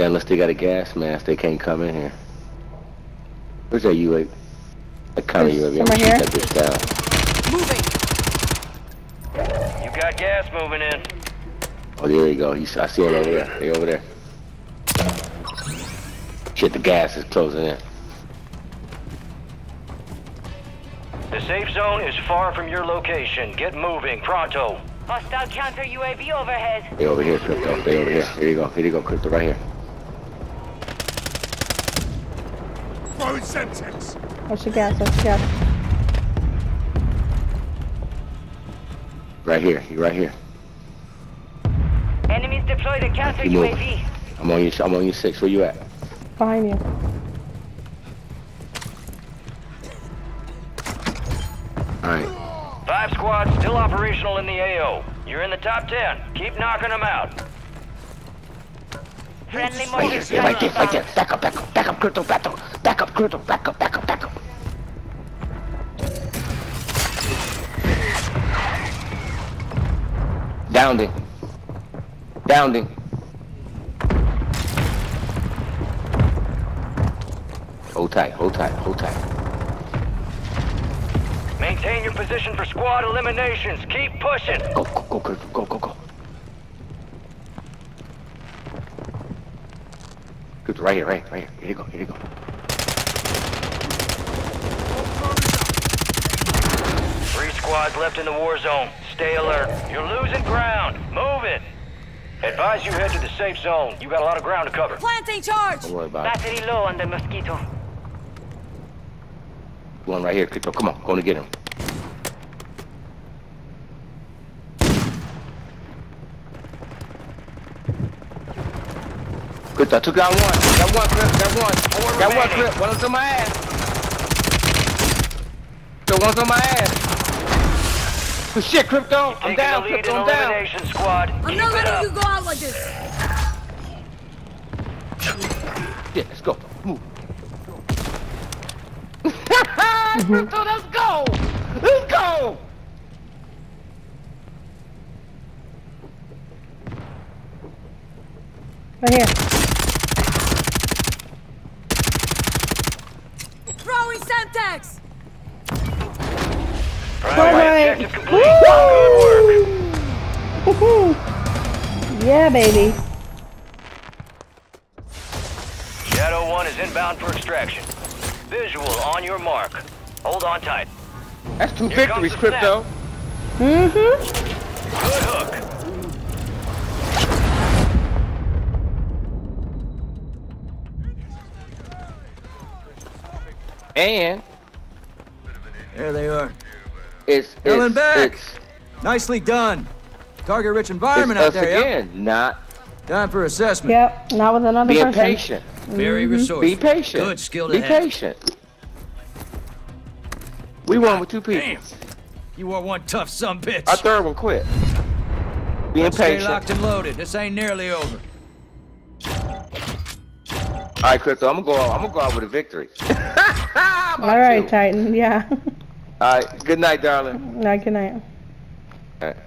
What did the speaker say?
Yeah, unless they got a gas mask, they can't come in here. Where's that UAV? That kind of There's UAV. I'm gonna right shoot that bitch down. You got gas moving in. Oh, there you go. He's, I see it over there. They over there. Shit, the gas is closing in. The safe zone is far from your location. Get moving, pronto. Hostile counter UAV overhead. They over here, Crypto. They over here. Here you go. Here you go, Crypto. Right here. Throwing Semtex. What's the gas? What's the gas? Right here. You right here. Enemies deployed a counter You move. UAV. I'm on you. I'm on you six. Where you at? Behind you. All right. Five squads still operational in the AO. You're in the top ten. Keep knocking them out. Friendly Right mortar here. Right there. Right there. Back up. Back up. Back up, Crypto. Back up. Back up, Crypto. Back up. Back up. Back up. Downed him. Hold tight. Hold tight. Hold tight. Maintain your position for squad eliminations. Keep pushing. Go, go, go. Go, go, go. Crypto, right here, right, right here. Here you go. Here you go. Squads left in the war zone. Stay alert. You're losing ground. Move it. Advise you head to the safe zone. You got a lot of ground to cover. Planting charge! Don't worry about it. Battery low on the mosquito. One right here, Crypto. Come on. Going to get him. Crypto, I took out one. Got one, Crypto. Got one. Got one, remaining. Crypto. One's on my ass. So one's on my ass. Oh, shit, Crypto. I'm down, the lead Crypto. I'm down. squad. I'm Keep not letting up. you go out like this. Shit, let's go. Move. Crypto, let's go. Let's go. Right here. Right. objective complete. Good work. Woohoo! Yeah, baby. Shadow 1 is inbound for extraction. Visual on your mark. Hold on tight. That's two Here victories, the Crypto. Mm-hmm. Good hook. And There they are. It's Coming it's, back. it's, Nicely done. Target-rich it's environment us out there, yeah? again. Not Time for assessment. Yep. Not with another being person. patient. Very mm-hmm. resourceful. Be patient. Good skill to Be have. patient. We won with two people. Damn. You are one tough son bitch. Our third one quit. Being Let's stay patient. locked and loaded. This ain't nearly over. All right, Crypto. I'm gonna go. Out, I'm gonna go out with a victory. All right, you? Titan. Yeah. All right. Good night, darling. Night, good night.